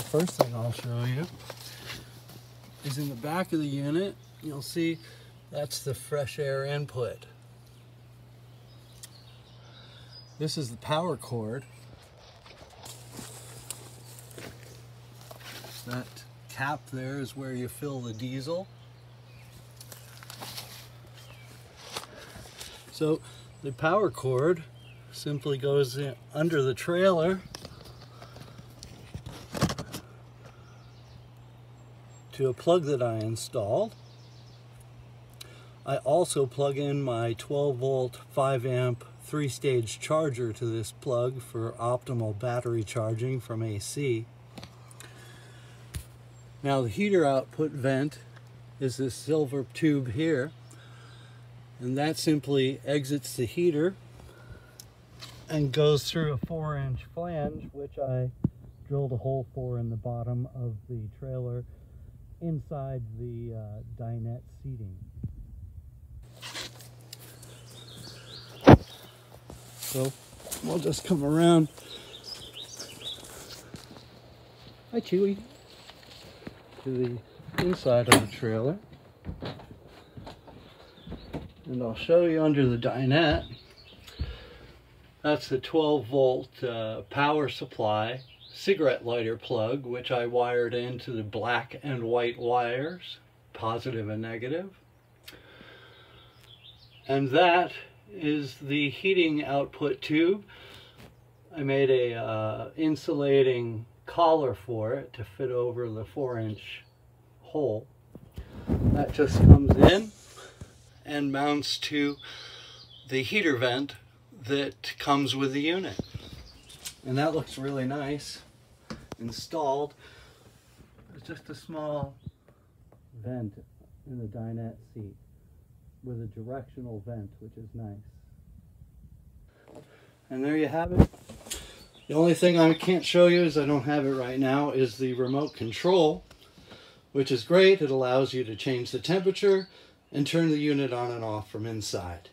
the first thing I'll show you is in the back of the unit, you'll see that's the fresh air input. This is the power cord. That cap there is where you fill the diesel. So the power cord simply goes under the trailer to a plug that I installed. I also plug in my 12 volt 5 amp three stage charger to this plug for optimal battery charging from AC. Now the heater output vent is this silver tube here and that simply exits the heater and goes through a four inch flange which I drilled a hole for in the bottom of the trailer inside the uh, dinette seating. So we'll just come around. Hi Chewy. To the inside of the trailer. And I'll show you under the dinette. That's the 12 volt uh, power supply cigarette lighter plug, which I wired into the black and white wires, positive and negative. And that is the heating output tube. I made a uh, insulating collar for it to fit over the four inch hole. That just comes in and mounts to the heater vent that comes with the unit. And that looks really nice installed. It's just a small vent in the dinette seat with a directional vent, which is nice. And there you have it. The only thing I can't show you is I don't have it right now is the remote control, which is great. It allows you to change the temperature and turn the unit on and off from inside.